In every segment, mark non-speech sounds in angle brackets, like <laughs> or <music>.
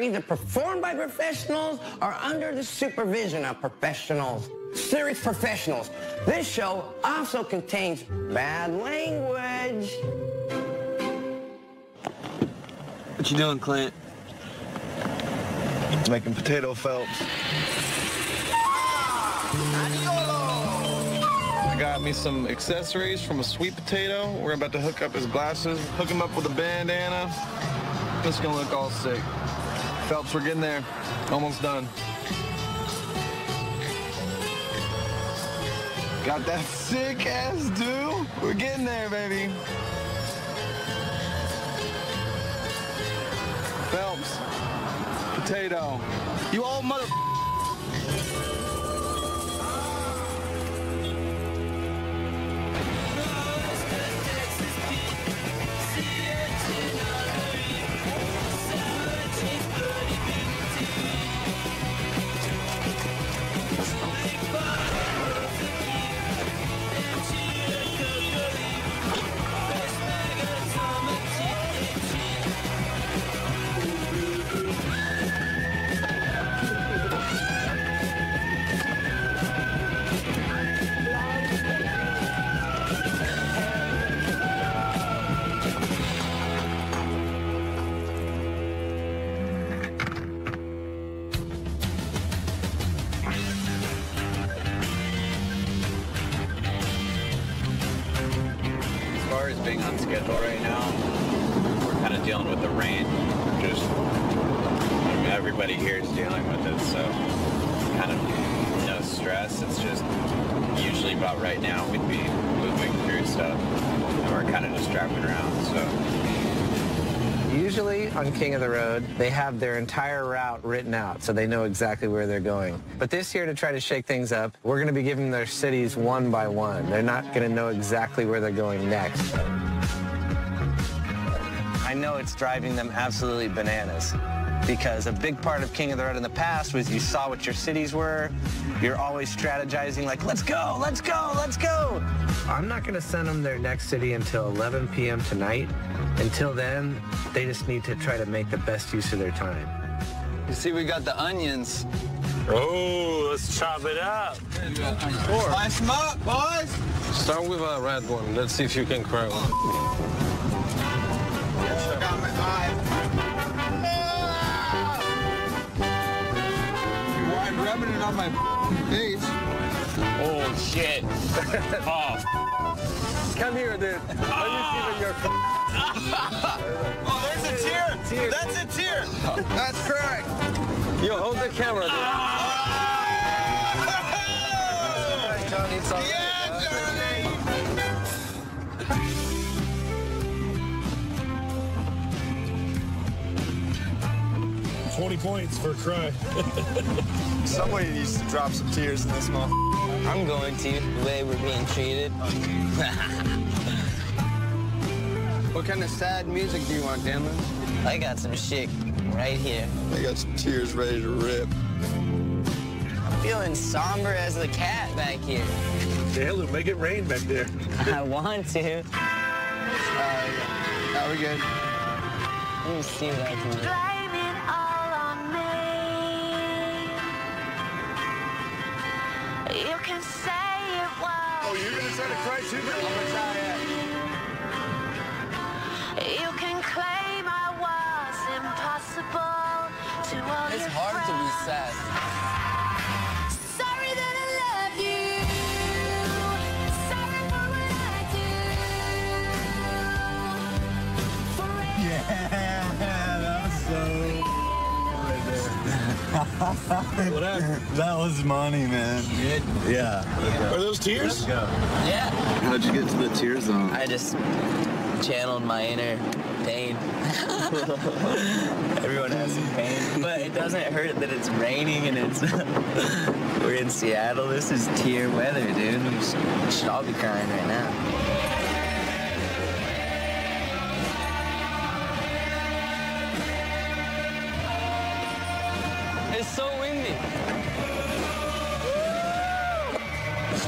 are either performed by professionals or under the supervision of professionals. Serious professionals. This show also contains bad language. What you doing, Clint? Making potato Phelps. I got me some accessories from a sweet potato. We're about to hook up his glasses, hook him up with a bandana. It's gonna look all sick. Phelps, we're getting there. Almost done. Got that sick ass do. We're getting there, baby. Phelps, potato. You all mother. Being on schedule right now, we're kind of dealing with the rain. Just I mean, everybody here is dealing with it, so kind of no stress. It's just usually about right now we'd be moving through stuff, and we're kind of just driving around. So Usually on King of the Road, they have their entire route written out so they know exactly where they're going. But this year, to try to shake things up, we're going to be giving their cities one by one. They're not going to know exactly where they're going next. I know it's driving them absolutely bananas because a big part of King of the Road in the past was you saw what your cities were. You're always strategizing like, let's go, let's go, let's go. I'm not going to send them their next city until 11 p.m. tonight. Until then, they just need to try to make the best use of their time. You see, we got the onions. Oh, let's chop it up. Slice them up, boys. Start with a red one. Let's see if you can crack one. Why I'm rubbing it on my face? Oh, shit. <laughs> oh. Come here, dude. Let me see when you're... Ah. <laughs> Oh, there's a tear. That's a tear. That's correct. Yo, hold the camera, dude. Yeah, Johnny. Twenty points for a Cry. <laughs> Somebody needs to drop some tears in this month. I'm going to, the way we're being treated. <laughs> What kind of sad music do you want, Danlin? I got some shit right here. I got some tears ready to rip. I'm feeling somber as the cat back here. Taylor, make it rain back there. <laughs> I want to. Now we're good. Let me see what I can do. Can say it was. Oh, you're gonna try to cry too? I'm gonna try it. You can claim I was impossible to all It's your hard to be sad. <laughs> That was money, man. Yeah. Are those tears? Yeah. How'd you get to the tear zone? I just channeled my inner pain. <laughs> Everyone has some pain, but it doesn't hurt that it's raining and it's <laughs> we're in Seattle. This is tear weather, dude. We should, we should all be crying right now.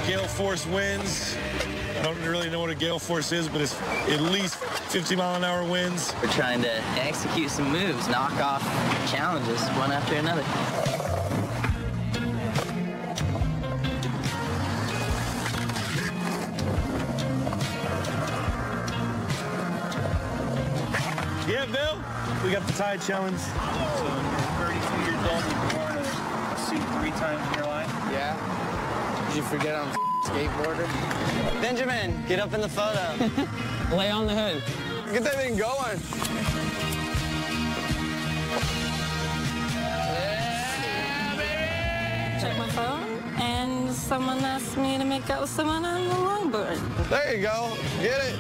Gale force winds. I don't really know what a gale force is, but it's at least 50 mile an hour winds. We're trying to execute some moves, knock off challenges one after another. Yeah, Bill, we got the tide challenge. So 32 years old, you've worn a suit three times in your life? Yeah? Did you forget I'm a skateboarder? Benjamin, get up in the photo. <laughs> Lay on the hood. Get that thing going. check my phone, and someone asked me to make out with someone on the longboard. There you go. Get it.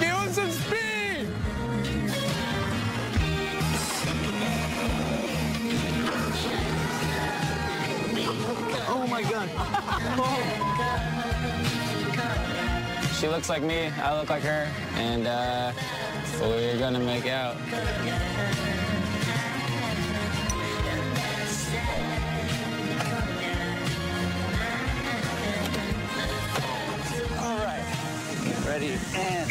Give him some speed. Oh my god. She looks like me. I look like her. And uh, we're gonna make out. All right. Ready and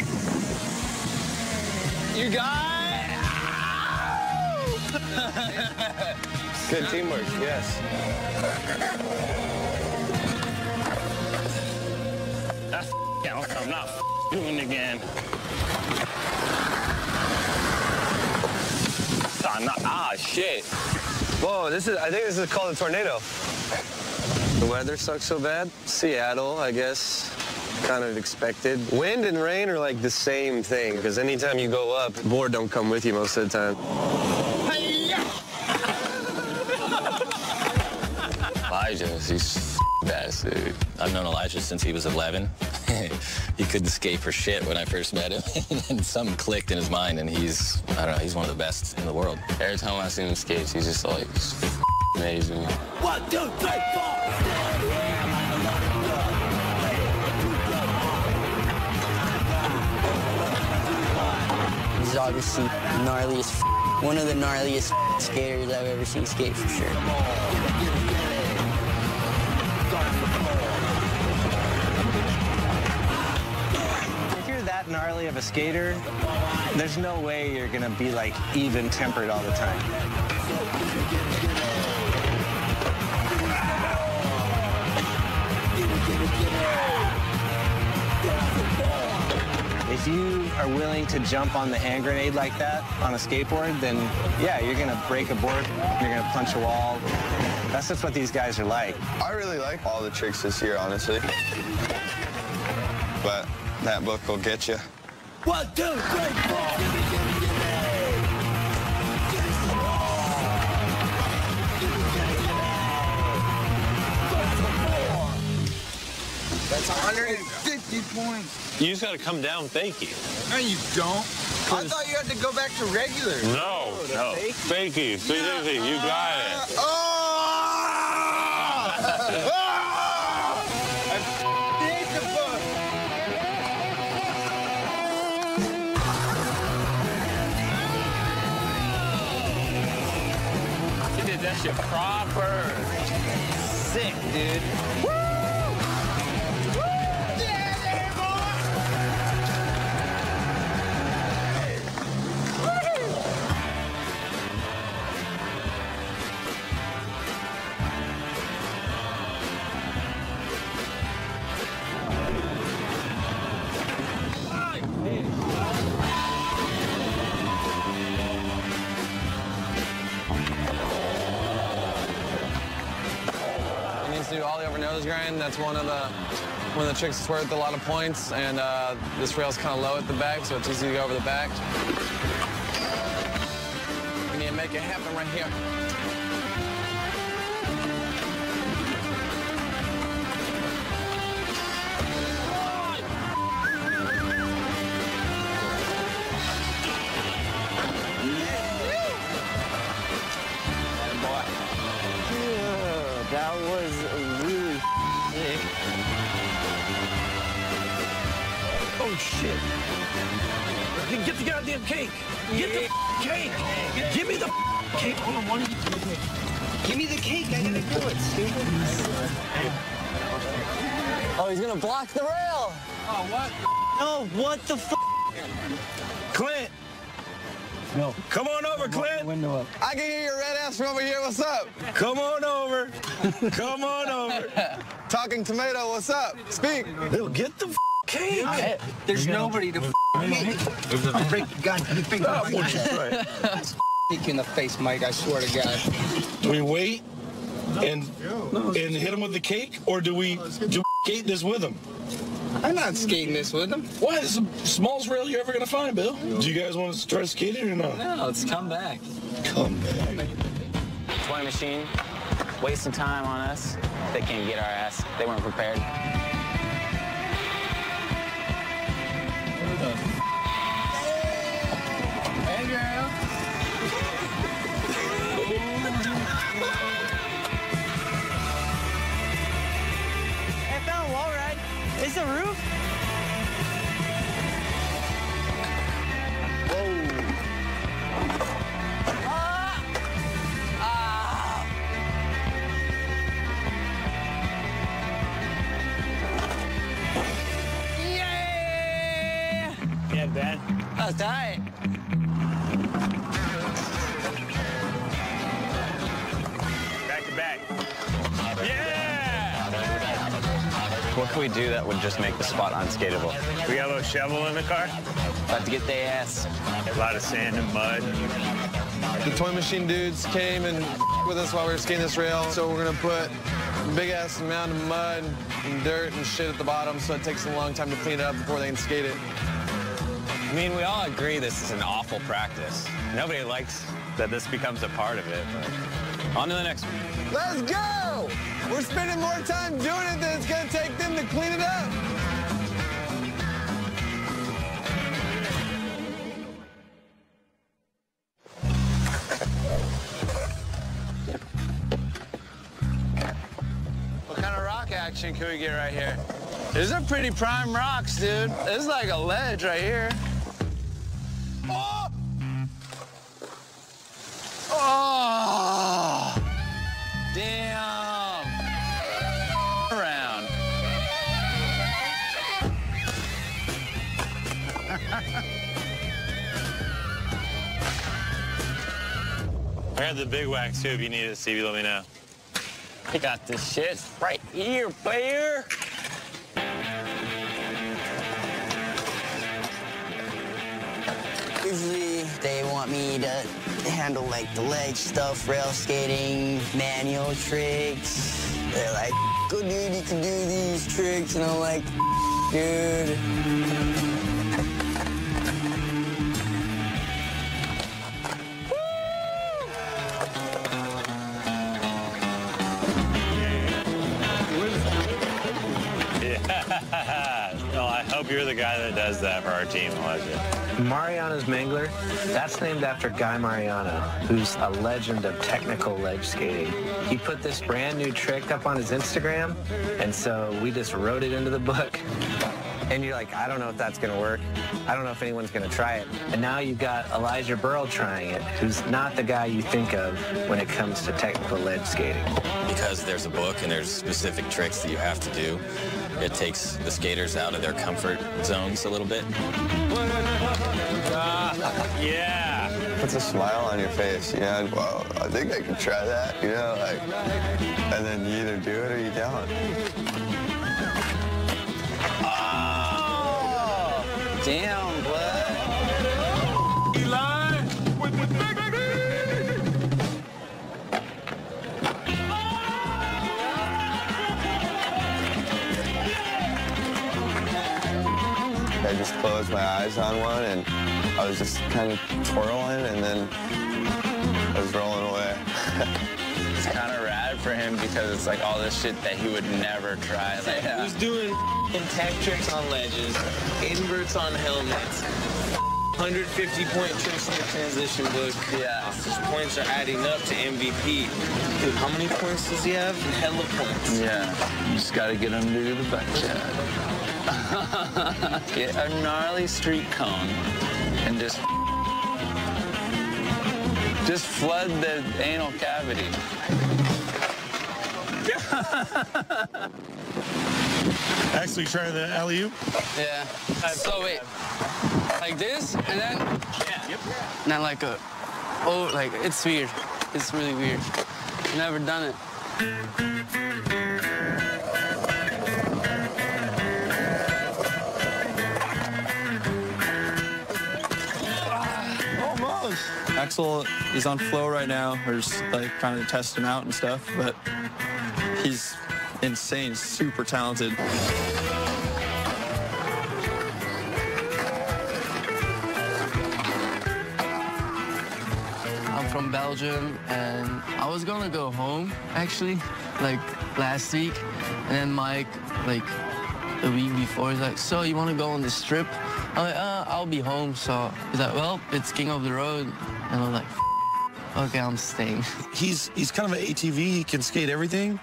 You got <laughs> good teamwork. Yes. That's I'm not doing it again. Ah, not, ah, shit. Whoa, this is. I think this is called a tornado. The weather sucks so bad. Seattle, I guess. Kind of expected. Wind and rain are like the same thing because anytime you go up, board don't come with you most of the time. Elijah, he's <laughs> best, dude. I've known Elijah since he was 11. <laughs> he couldn't skate for shit when I first met him. <laughs> and something clicked in his mind, and he's, I don't know, he's one of the best in the world. Every time I see him skate, he's just like amazing. One, two, three, four. This is obviously gnarliest, one of the gnarliest skaters I've ever seen skate for sure. Of a skater, there's no way you're gonna be like even tempered all the time. If you are willing to jump on the hand grenade like that on a skateboard, then yeah, you're gonna break a board, you're gonna punch a wall. That's just what these guys are like. I really like all the tricks this year, honestly. But that book will get you. One, two, three, four. That's 150 points. You just gotta come down fakey. No, you don't. I thought you had to go back to regular. No, no. Fakey, 360, you got it. Ah! Oh! <laughs> Shit proper. Sick, dude. Nose grind. That's one of the one of the tricks that's worth a lot of points. And uh, this rail's kind of low at the back, so it's easy to go over the back. We need to make it happen right here. Cake. Hold on, one of you. Give me the cake. I gotta do it, stupid. Oh, he's gonna block the rail. Oh, what? No, what the f? Clint. No. Come on over, Clint. Window up. I can hear your red ass from over here. What's up? Come on over. Come on over. <laughs> Talking tomato. What's up? Speak. Bill, get the f- cake. There's nobody to I'll break your gun. You think Ah, won't you? Kick you in the face, Mike. I swear to God. Do we wait and and hit him with the cake, or do we do we skate this with him? I'm not skating this with him. What? It's the smallest rail you're ever gonna find, Bill. Do you guys want to try skating or not? No, let's come back. Come back. Toy machine, wasting time on us. They can't get our ass. They weren't prepared. Is the roof? Ah. Ah. Yeah! Yeah, Ben. That we do that would just make the spot unskateable? We got a little shovel in the car. About to get their ass. A lot of sand and mud. The toy machine dudes came and with us while we were skating this rail. So we're gonna put a big ass amount of mud and dirt and shit at the bottom so it takes them a long time to clean it up before they can skate it. I mean, we all agree this is an awful practice. Nobody likes that this becomes a part of it, but on to the next one. Let's go! We're spending more time doing it than it's gonna take them to clean it up. What kind of rock action can we get right here? These are pretty prime rocks, dude. This is like a ledge right here. Oh! Oh! I got the big wax too. If you need it, Stevie, let me know. I got this shit right here, player. Usually they want me to handle like the ledge stuff, rail skating, manual tricks. They're like, good dude, you can do these tricks. And I'm like, dude. Hope you're the guy that does that for our team, Elijah. Mariano's Mangler, that's named after Guy Mariano, who's a legend of technical ledge skating. He put this brand new trick up on his Instagram, and so we just wrote it into the book. And you're like, I don't know if that's gonna work. I don't know if anyone's gonna try it. And now you've got Elijah Berle trying it, who's not the guy you think of when it comes to technical ledge skating. Because there's a book and there's specific tricks that you have to do, it takes the skaters out of their comfort zones a little bit. <laughs> yeah. Puts a smile on your face, you know, well, I think I can try that, you know, like, and then you either do it or you don't. Damn, blood. Eli with the big I just closed my eyes on one and I was just kind of twirling and then I was rolling away. <laughs> It's kind of rad for him because it's like all this shit that he would never try. Like, He was doing tech tricks on ledges, inverts on helmets, 150 point tricks in the transition book. Yeah. His points are adding up to MVP. Dude, how many points does he have? Hella points. Yeah, you just gotta get him to do the butt chat. <laughs> get a gnarly street cone and just just flood the anal cavity. <laughs> Actually try the alley oop. Yeah. So wait, like this, and then not like a. Oh, like it's weird. It's really weird. Never done it. Almost. Axel is on flow right now. We're just like trying to test him out and stuff, but he's insane, super talented. I'm from Belgium, and I was gonna go home actually, like last week, and then Mike, like the week before, he's like, "So you want to go on this trip?" I'm like, uh, "I'll be home." So he's like, "Well, it's King of the Road," and I'm like, "F- "Okay, I'm staying." He's he's kind of an ATV. He can skate everything.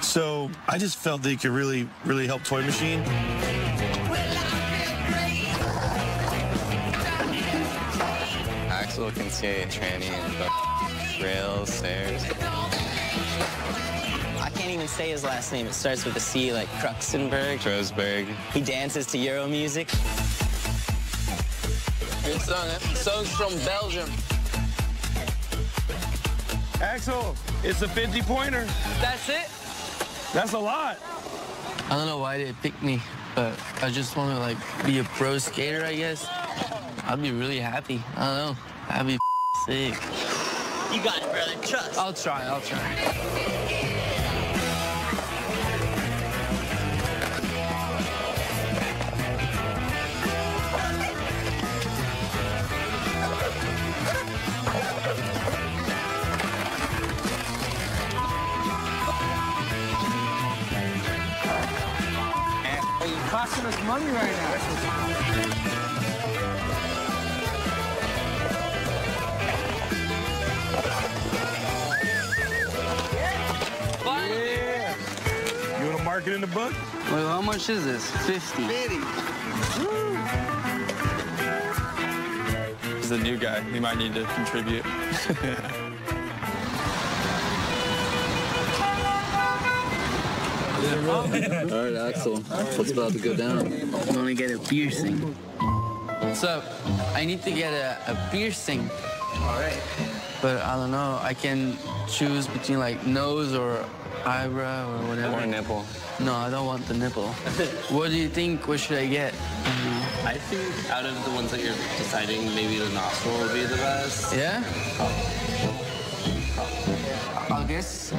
So I just felt that he could really really help Toy Machine. Axel can skate tranny and rails, stairs. I can't even say his last name. It starts with a C, like Kruxenberg. Drosberg. He dances to Euro music. Good song, eh? Songs from Belgium. Axel, it's a 50 pointer. That's it? That's a lot. I don't know why they picked me, but I just want to like be a pro skater, I guess. I'd be really happy. I don't know. I'd be <laughs> sick. You got it, brother. Trust. I'll try. I'll try. You're us money right now. Yeah. You want to mark it in the book? Wait, how much is this? 50. 50. He's a new guy. He might need to contribute. <laughs> All right, Axel. What's about to go down? I'm gonna get a piercing. So. I need to get a, a piercing. All right. But I don't know. I can choose between like nose or eyebrow or whatever. Or nipple. No, I don't want the nipple. what do you think? What should I get? I think out of the ones that you're deciding, maybe the nostril would be the best. Yeah? I guess.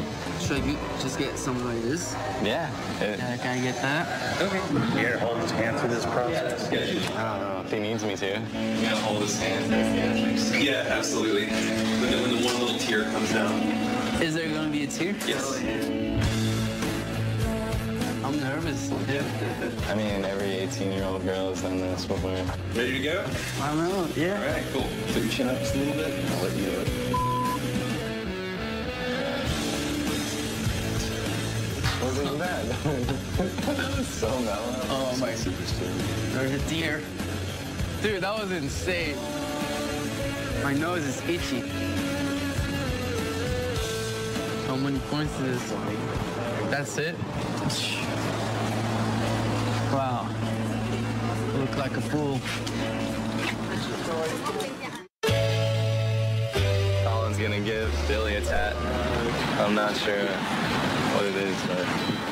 Should I just get something like this? Yeah. Yeah, can I get that? Okay. Here, hold his hand through this process. I don't know if he needs me to. You gotta hold his hand. Yeah, absolutely. When the, when the one little tear comes down. Is there gonna be a tear? Yes. I'm nervous. Yeah. I mean, every 18-year-old girl has done this before. Ready to go? I don't know, yeah. All right, cool. Put your chin up just a little bit. I'll let you do it. Bad. so mellow. Oh my. There's a deer. Dude, that was insane. My nose is itchy. How many points is this? That's it? Wow. Look like a fool. Colin's gonna give Billy a tat. I'm not sure what it is, but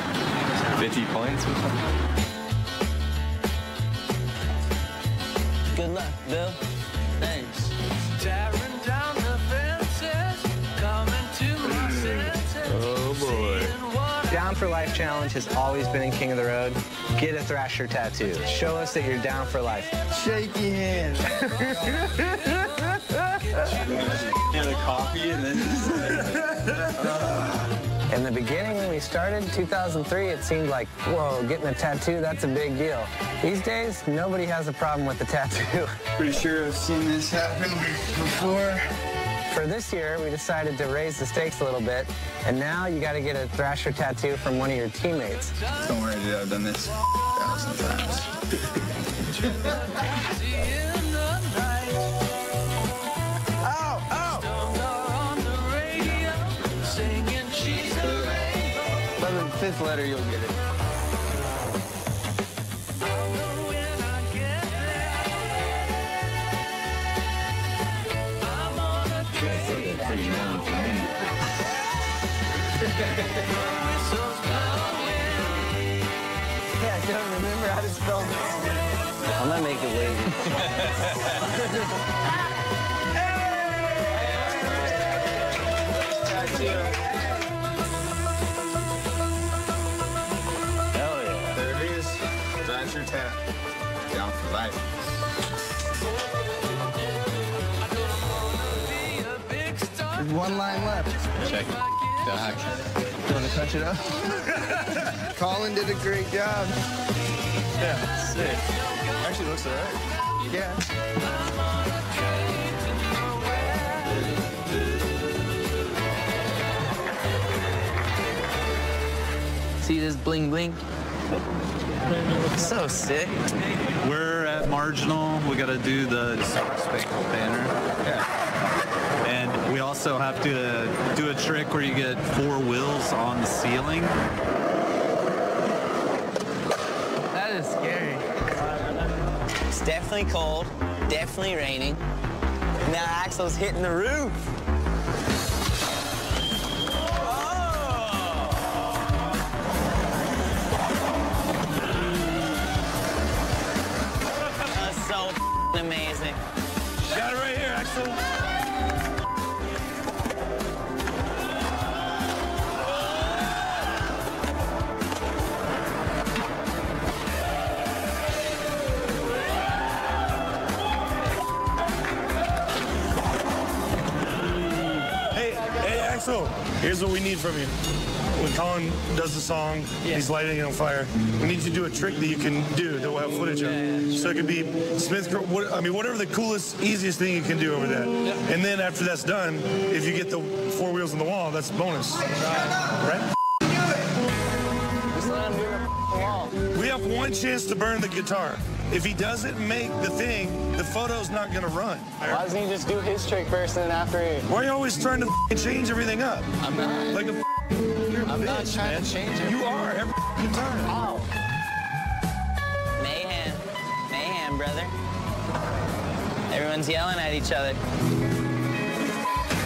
50 points or something. Good luck, Bill. Thanks. Tearing down the fences, coming to my senses. Oh boy. Down for Life Challenge has always been in King of the Road. Get a Thrasher tattoo. Show us that you're down for life. Shaky hands. <laughs> Had a coffee and then ah. In the beginning, when we started, 2003, it seemed like, whoa, getting a tattoo, that's a big deal. These days, nobody has a problem with the tattoo. <laughs> Pretty sure I've seen this happen before. For this year, we decided to raise the stakes a little bit, and now you got to get a Thrasher tattoo from one of your teammates. Don't worry, dude. I've done this a thousand times. <laughs> this letter, you'll get it. yeah, I don't remember how to spell this. I'm gonna make it wait. One line left. Check it. Doc. You wanna touch it up? <laughs> Colin did a great job. Yeah, sick. Actually looks alright. Yeah. See this bling bling? So sick. We're at Marginal. We got to do the Spangled Banner. Yeah. And also have to do a trick where you get four wheels on the ceiling. That is scary. It's definitely cold, definitely raining. Now Axel's hitting the roof. Here's what we need from you. When Colin does the song, he's lighting it on fire. We need you to do a trick that you can do that we'll have footage of. So it could be Smith. What, I mean, whatever the coolest, easiest thing you can do over that. And then after that's done, if you get the four wheels on the wall, that's bonus. Right? Just let him do the wall. We have one chance to burn the guitar. If he doesn't make the thing, the photo's not gonna run. Why doesn't he just do his trick first and then after he... Why are you always trying to change everything up? I'm not. Like a you're a I'm not bitch, trying man. to change it. You are every f***ing time. Ow. Mayhem. Mayhem, brother. Everyone's yelling at each other.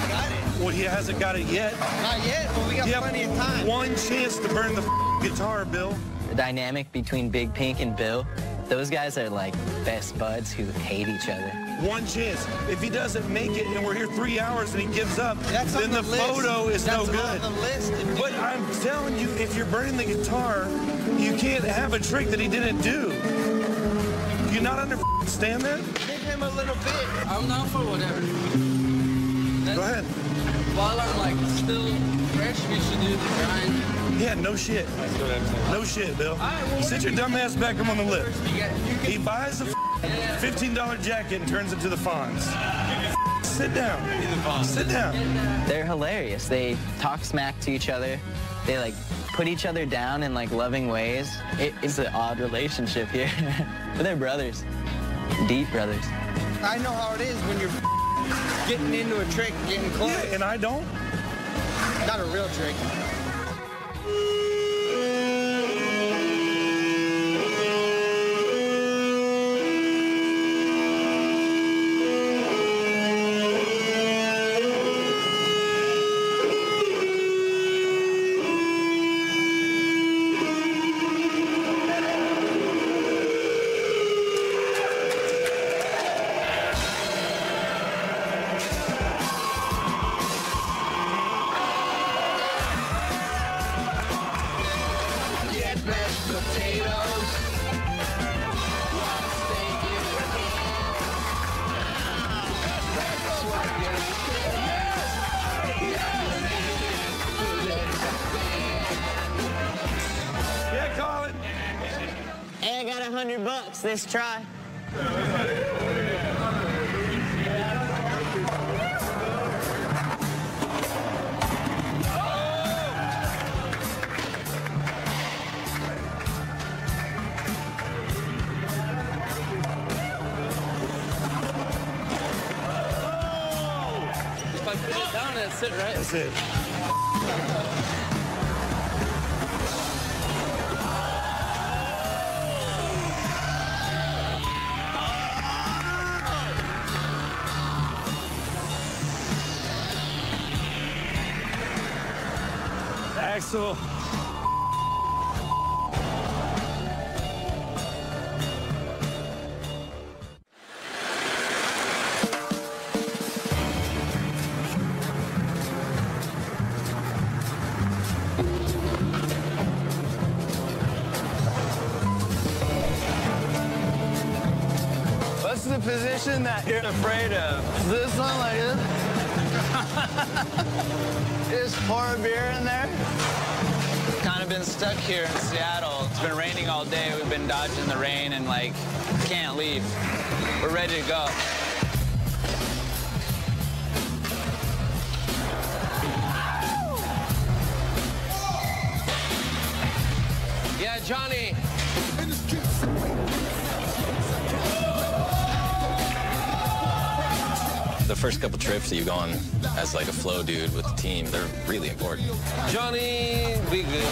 Got it. Well, he hasn't got it yet. Not yet, but we got You plenty of time. One chance to burn the guitar, Bill. The dynamic between Big Pink and Bill, those guys are like best buds who hate each other. One chance. If he doesn't make it and we're here three hours and he gives up, That's then the, the photo is That's no good. the list. But I'm telling you, if you're burning the guitar, you can't have a trick that he didn't do. Do you not understand that? Give him a little bit. I'm not for whatever. Go ahead. While I'm like still fresh, we should do the grind. Yeah, no shit. No shit, Bill. Sit your dumb ass back up on the lip. He buys a $15 jacket and turns it to the Fonz. Sit down. Sit down. They're hilarious. They talk smack to each other. They like put each other down in like loving ways. It, it's an odd relationship here. <laughs> but they're brothers. Deep brothers. I know how it is when you're getting into a trick, getting close. Yeah, and I don't. Not a real trick. Woo! Axel. What's the position that you're afraid of? This one like this? Just pour a beer in there? Been stuck here in Seattle. It's been raining all day. We've been dodging the rain and like can't leave. We're ready to go. Yeah, Johnny. The first couple trips that you go on as like a flow dude with the team, they're really important. Johnny, be good.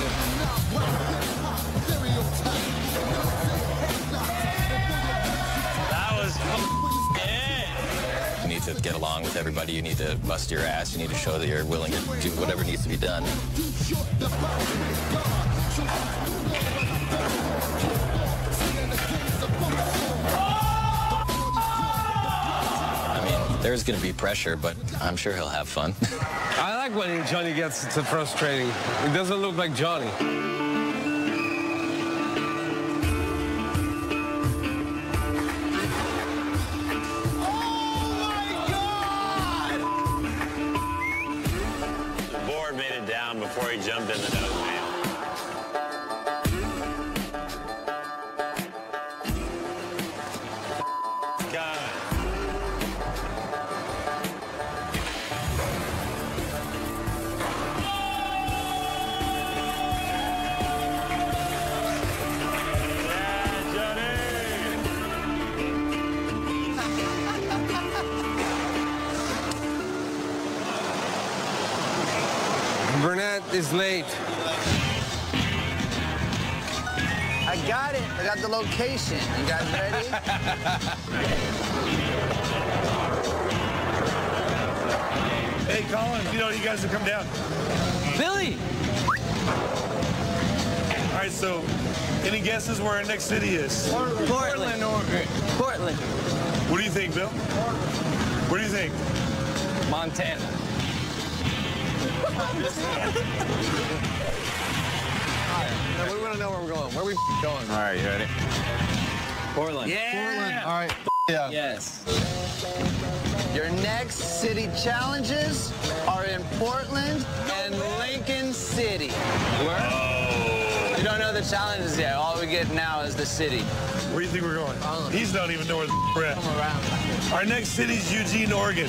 That was You need to get along with everybody. You need to bust your ass. You need to show that you're willing to do whatever needs to be done. There's going to be pressure, but I'm sure he'll have fun. <laughs> I like when Johnny gets to frustrating. It doesn't look like Johnny. Guys have come down. Billy! All right, so any guesses where our next city is? Portland, Oregon. Portland. What do you think, Bill? What do you think? Montana. Now, we want to know where we're going. Where are we going? All right, you ready? Portland. Yeah. All right. Yeah. Yes. Your next city challenges are in Portland and Lincoln City. Where? Oh. You don't know the challenges yet. All we get now is the city. Where do you think we're going? He's not even know where the we're at. Our next city's Eugene, Oregon.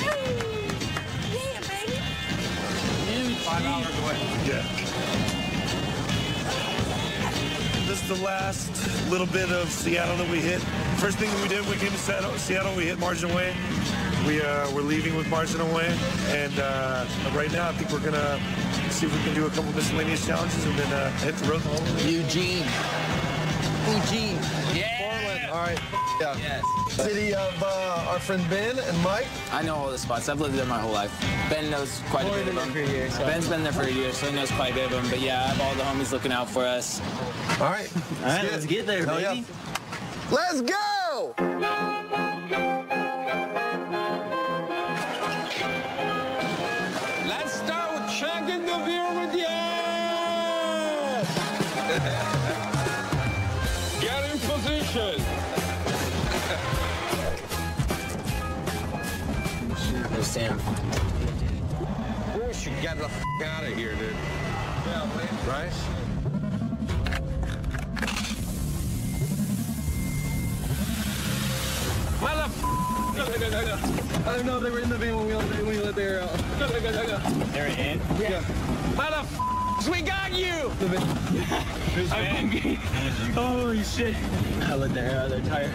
Five hours away. Yeah. This is the last little bit of Seattle that we hit. First thing we did when we came to Seattle, Seattle we hit Margin Way. We, uh, we're leaving with Marginal Way. And uh, right now, I think we're going to see if we can do a couple miscellaneous challenges and then uh, hit the road. Eugene. Eugene. Yeah. Portland. All right. Yeah. Yes. City of uh, our friend Ben and Mike. I know all the spots. I've lived there my whole life. Ben knows quite a bit of them. Ben's been there for a year, so he knows quite a bit of them. But yeah, I have all the homies looking out for us. All right. All right, let's get there, Hell baby. yeah. Let's go! Out of here, dude. Yeah, Right? Motherf- I don't know if they were in the van when we let, when we let their out. They're in. Yeah. Motherf- we got you! <laughs> Holy shit. I let the air out uh, their tire.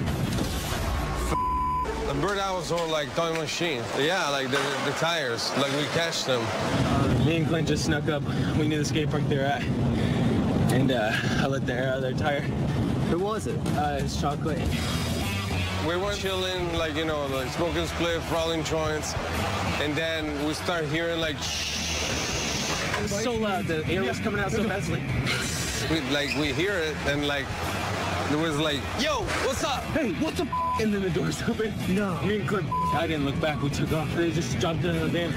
The bird owls are like toy machine. Yeah, like the, the tires, like we catch them. Me and Clint just snuck up. We knew the skate park they were at. And uh, I let their uh, their tire. Who was it? Uh, it's chocolate. We were chilling, like, you know, like smoking spliff, rolling joints, and then we start hearing like was so loud. The air was coming out so fast. Like, We, like we hear it and like it was like, yo, what's up? hey, what the? F-? And then the doors open. No. Me and Clint, I didn't look back. We took off. They just jumped into the van.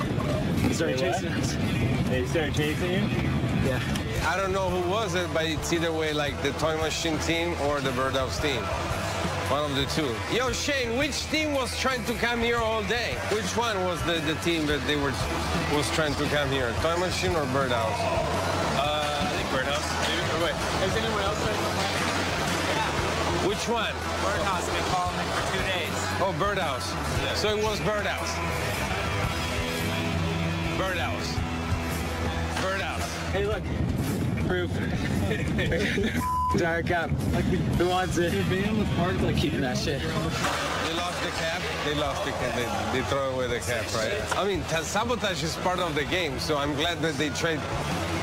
They started They chasing us. They started chasing you. Yeah. I don't know who was it, but it's either way like the Toy Machine team or the Birdhouse team. One of the two. Yo, Shane, which team was trying to come here all day? Which one was the, the team that they were was trying to come here? Toy Machine or Birdhouse? Uh, I think Birdhouse. Maybe. Or wait. Is anyone else trying to come back? Which one? Birdhouse been calling me for two days. Oh, Birdhouse. So it was Birdhouse. Birdhouse. Birdhouse. Hey, look. Proof. <laughs> Dark up. Who wants it? The van was parked like keeping that shit. They lost the cap. They lost the cap. They, they throw away the cap, right? I mean, ta- sabotage is part of the game, so I'm glad that they tried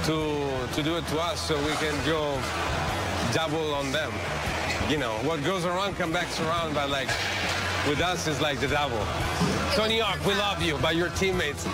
to to do it to us, so we can go double on them. You know, what goes around comes back around, but like with us, it's like the double. Tony Hawk, we love you, but your teammates.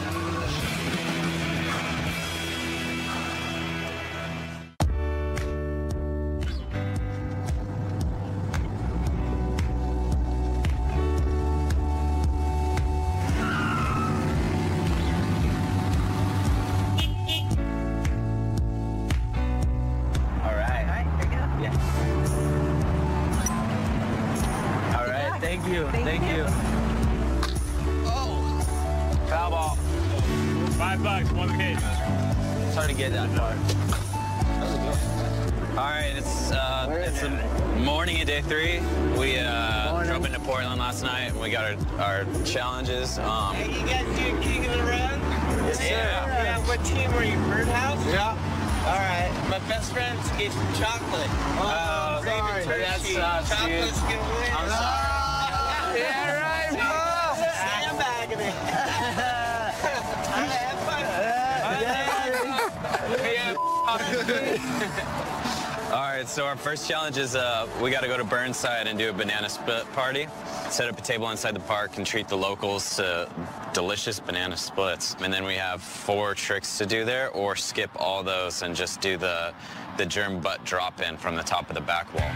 So our first challenge is uh, we got to go to Burnside and do a banana split party. Set up a table inside the park and treat the locals to delicious banana splits. And then we have four tricks to do there, or skip all those and just do the the germ butt drop in from the top of the back wall.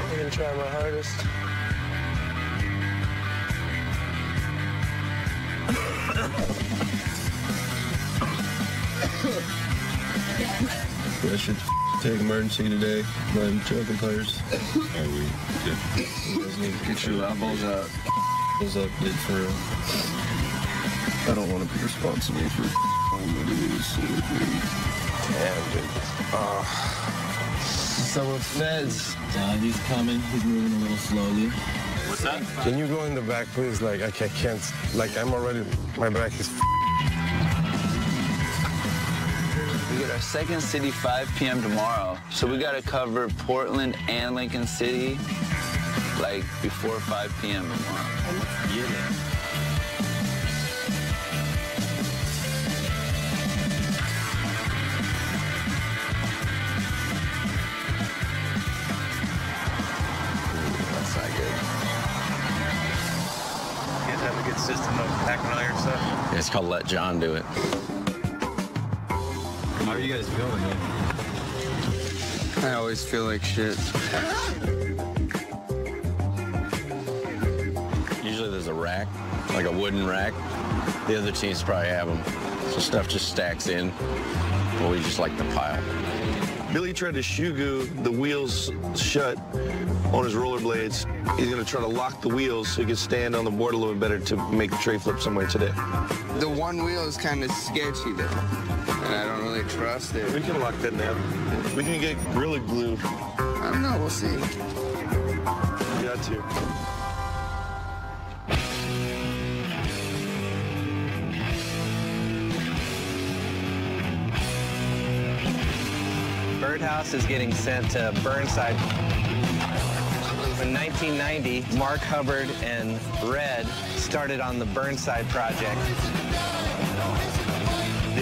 I'm gonna try my hardest. <laughs> I should take emergency today. I'm choking tires. <laughs> Are we? Yeah. Get your eyeballs out. Those up, dude, for real. I don't want to be responsible for Yeah, <sighs> dude. So with Feds. Uh, he's coming. He's moving a little slowly. What's that? Can you go in the back, please? Like, I can't. Like, I'm already. My back is. We our second city 5 p.m. tomorrow. So we got to cover Portland and Lincoln City like before 5 p.m. tomorrow. Yeah. That's not good. You have a good system of packing all your stuff? It's called Let John Do It. How are you guys feeling? I always feel like shit. Usually there's a rack, like a wooden rack. The other teams probably have them. So stuff just stacks in. But we just like the pile. Billy tried to Shoe Goo the wheels shut on his rollerblades. He's going to try to lock the wheels so he can stand on the board a little bit better to make the tray flip somewhere today. The one wheel is kind of sketchy though, and I don't really trust it. We can lock that down. We can get really Glue. I don't know. We'll see. Got to. Birdhouse is getting sent to Burnside. In 1990, Mark Hubbard and Red started on the Burnside project.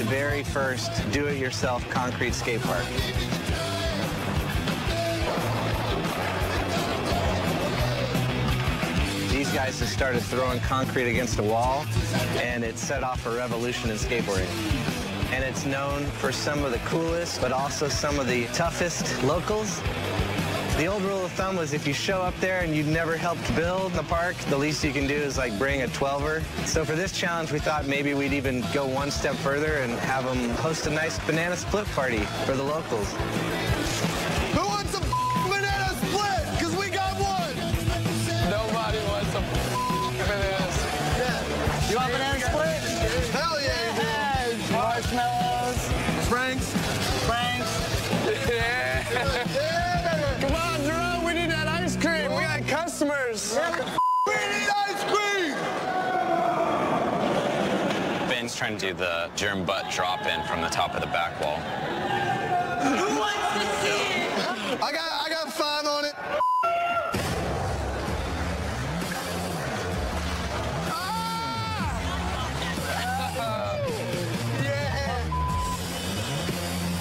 Very first do-it-yourself concrete skate park. These guys just started throwing concrete against a wall, and it set off a revolution in skateboarding. And it's known for some of the coolest, but also some of the toughest locals. The old rule of thumb was if you show up there and you never helped build the park, the least you can do is like bring a 12er. So for this challenge, we thought maybe we'd even go one step further and have them host a nice banana split party for the locals. Ben's trying to do the germ butt drop in from the top of the back wall. Who wants to see it? I got, I got five on it. Ah!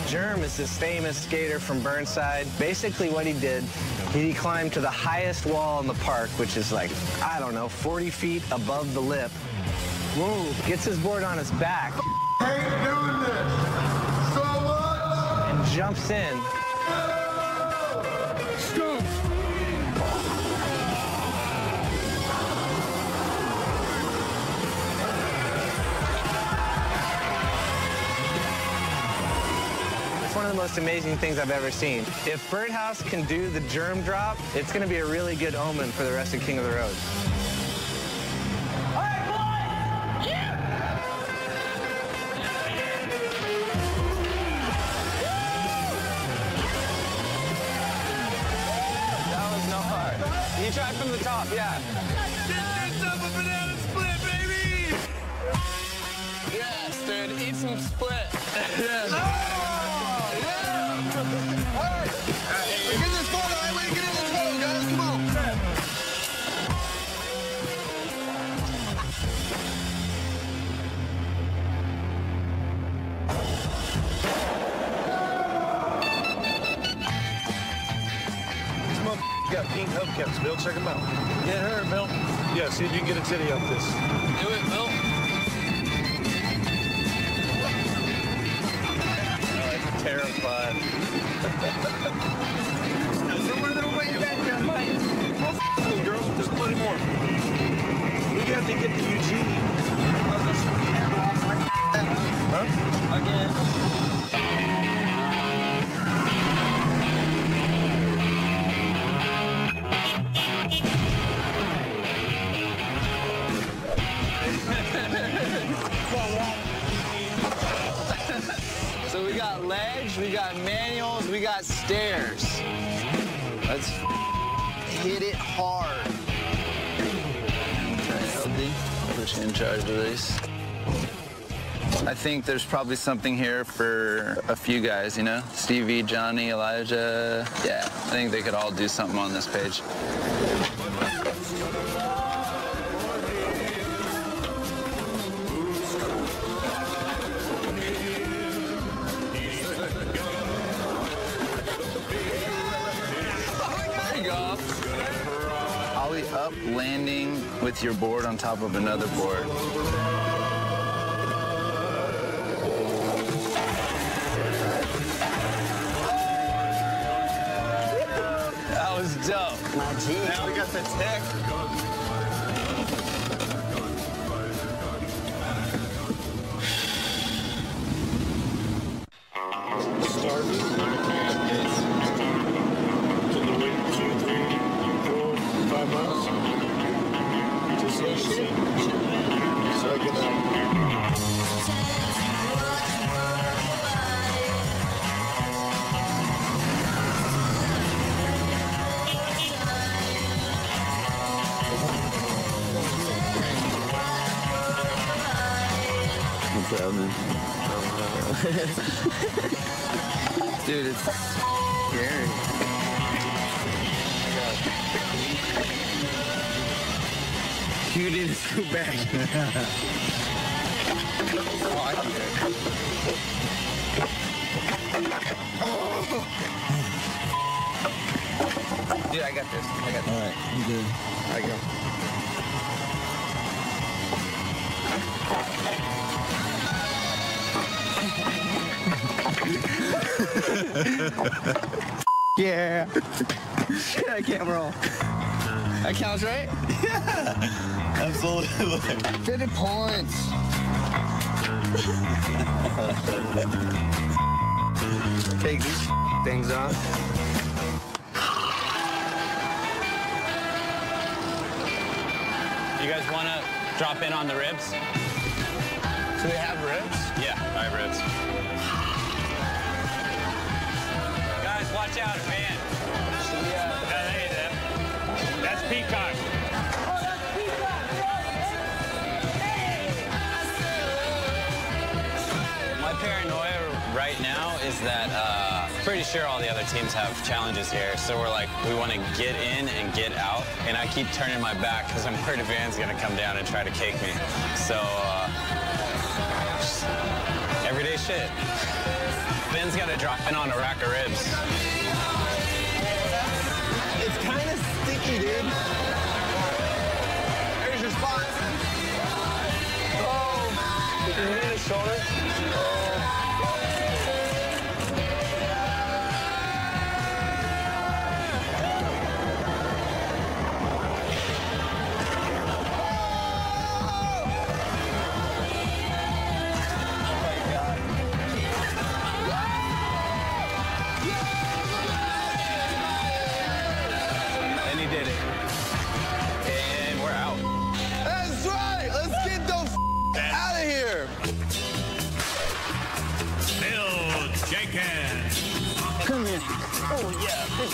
Germ is this famous skater from Burnside. Basically what he did, he climbed to the highest wall in the park, which is like, I don't know, 40 feet above the lip. Whoa. Gets his board on his back. Hate doing this so much. And jumps in. It's one of the most amazing things I've ever seen. If Birdhouse can do the germ drop, it's going to be a really good omen for the rest of King of the Road. Got pink hubcaps, Bill. Check them out. Get her, Bill. Yeah, see if you can get a titty off this. Do it, Bill. Oh, terrified. Somewhere that'll weigh you back down, Mike. Well, girls, there's plenty more. We got to get to Eugene. Huh? Again. Stairs. Let's hit it hard. You in charge of this. I think there's probably something here for a few guys, you know? Stevie, Johnny, Elijah. Yeah, I think they could all do something on this page. With your board on top of another board. That was dope. My G. Now we got the tech. Dude, it's scary. You need to scoot back. oh, I can do it. Dude, I got this. I got this. All right, you good. I go. <laughs> yeah. Shit, I can't roll. That counts, right? Yeah. Absolutely. 50 points. Take these things off. You guys want to drop in on the ribs? Do they have ribs? Yeah, I have ribs. Guys, watch out, man. That's Peacock. My paranoia right now is that uh, pretty sure all the other teams have challenges here. So we're like, we want to get in and get out. And I keep turning my back because I'm worried Van's going to come down and try to cake me. So, uh, just everyday shit. Ben's got to drop in on a rack of ribs. It's kind of sticky, dude. There's your spot. Oh, you hit his shoulder?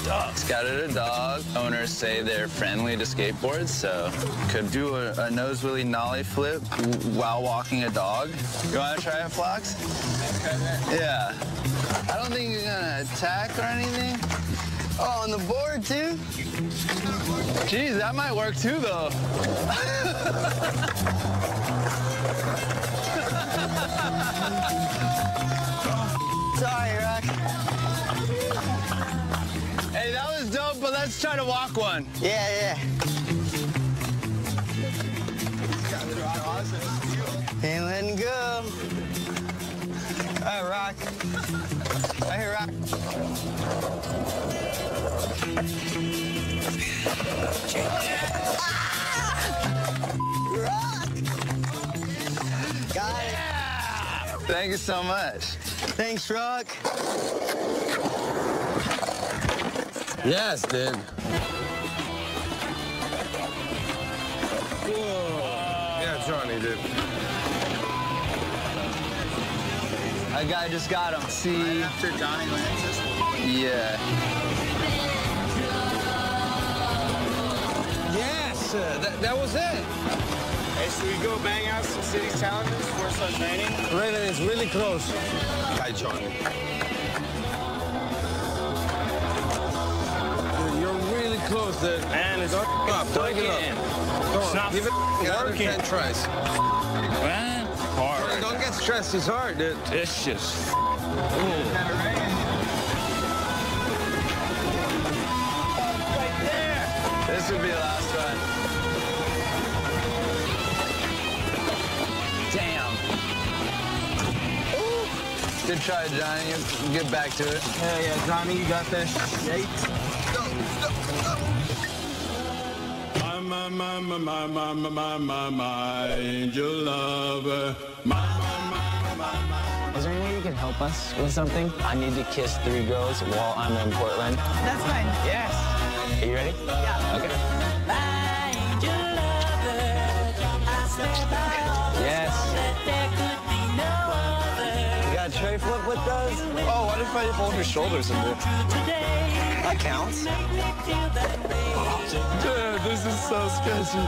Dog. Scouted a dog. Owners say they're friendly to skateboards, so could do a, a nose wheelie nollie flip while walking a dog. You want to try it, Flox? Yeah. I don't think you're gonna attack or anything. Oh, on the board, too? Geez, that might work too, though. <laughs> let's try to walk one. Yeah, yeah. Ain't letting go. All right, Rock. Here, Rock. Rock! Got it. Thank you so much. Thanks, Rock. Yes, dude. Yeah, Johnny, dude. That guy just got him. See? After Johnny Lantis. Yeah. Yes, uh, that, that was it. Hey, should we go bang out some city challenges before it starts raining? Raven is really close. Hi, Johnny. Close, dude. Man, it's Don't up. Break it up. working. Come It's not give it out working. 10 tries. Man, hard. Don't get stressed. It's hard, dude. It's just. Right there! This would be the last one. Damn. Good try, Johnny. You Get back to it. Hell yeah, Johnny, you got this. My, my, my, my, my, my, my, my, my angel lover. My, my, my, my, my. Is there any way you can help us with something? I need to kiss three girls while I'm in Portland. That's fine. Yes. Are you ready? Yeah. Okay. Oh, what hold your shoulders a bit? That counts. Dude, this is so sketchy.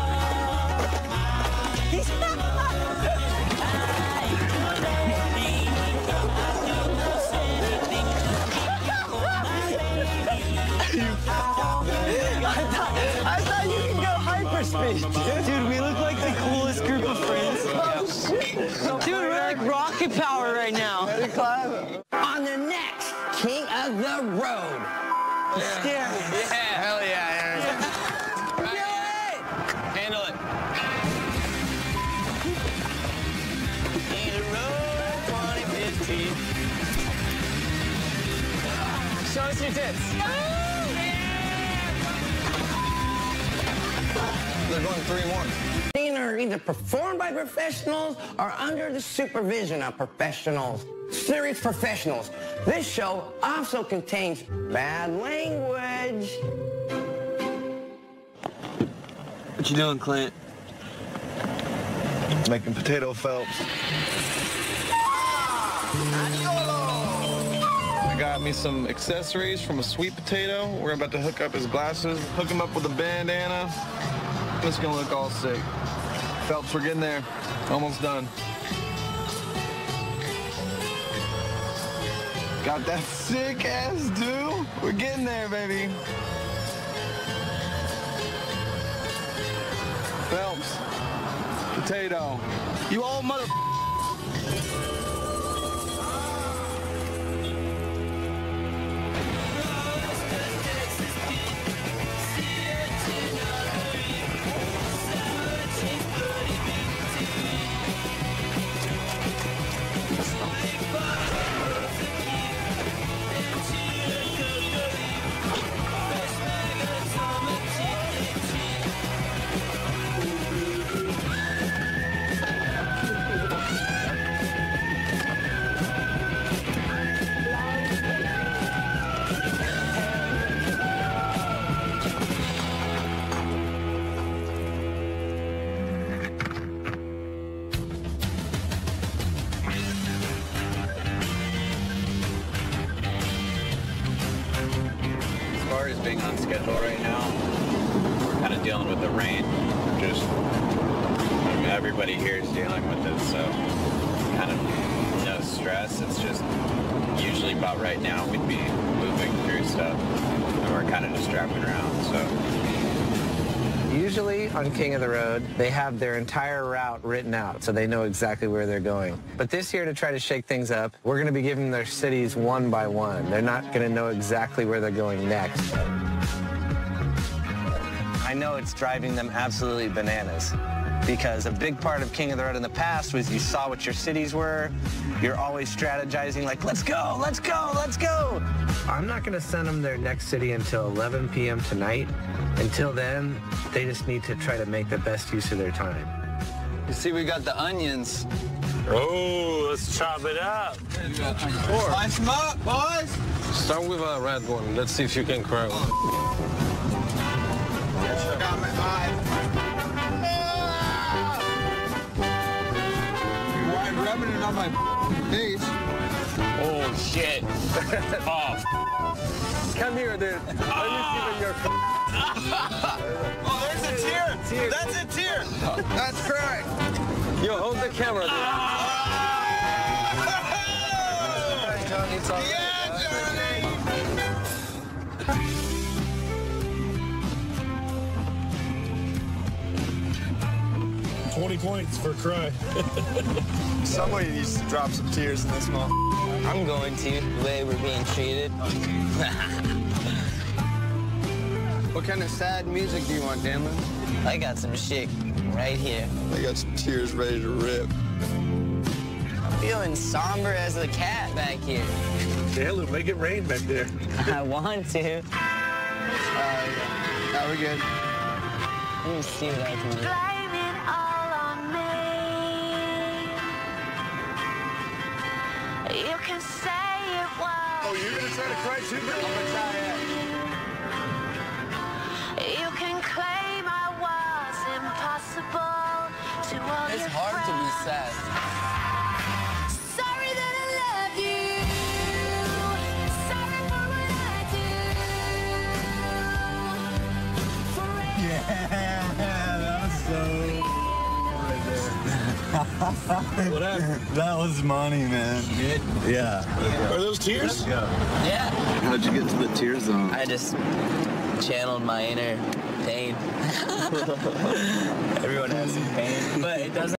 I thought, I thought you could go hyperspace, dude. Dude, we look like the coolest group of friends. Oh, shit. Dude, we're like rocket power right now. Ready, climb? On the next King of the Road. Yeah. Yeah. Hell yeah, Aaron. Handle it. us your tits. They're going 3-1. These are either performed by professionals or under the supervision of professionals. Serious professionals. This show also contains bad language. What you doing, Clint? Making potato Phelps. I got me some accessories from a sweet potato. We're about to hook up his glasses, hook him up with a bandana. It's gonna look all sick. Phelps, we're getting there. Almost done. Got that sick ass do. We're getting there, baby. Phelps, potato. You all mother. Schedule right now, we're kind of dealing with the rain. Just I mean, everybody here is dealing with it, so kind of no stress. It's just usually about right now we'd be moving through stuff, and we're kind of just driving around. So Usually on King of the Road, they have their entire route written out so they know exactly where they're going. But this year, to try to shake things up, we're going to be giving their cities one by one. They're not going to know exactly where they're going next. I know it's driving them absolutely bananas because a big part of King of the Road in the past was you saw what your cities were. You're always strategizing like, let's go, let's go, let's go. I'm not going to send them their next city until 11 p.m. tonight. Until then, they just need to try to make the best use of their time. You see, we got the onions. Oh, let's chop it up. Slice them up, boys. Start with a red one. Let's see if you can crack one. On my face? Oh, shit. <laughs> oh. Come here, dude. Let me see ah. when you're. <laughs> Oh, there's a tear. That's a tear. That's correct. Yo, hold the camera. Dude. Ah. <laughs> Yeah, points for cry. <laughs> Somebody needs to drop some tears in this one. I'm going to, the way we're being treated. <laughs> What kind of sad music do you want, Danlin? I got some shit right here. I got some tears ready to rip. I'm feeling somber as a cat back here. Taylor, make it rain back there. <laughs> I want to. Now we're good. Let me see what I can do. Say it was. Oh, you're gonna try to cry too, Bill? I'm gonna try it. You can claim I was impossible to all It's your hard to be sad. What happened? That was money, man. Yeah. Are those tears? Yeah. Yeah. How'd you get to the tear zone? I just channeled my inner pain. <laughs> Everyone has some pain, but it doesn't.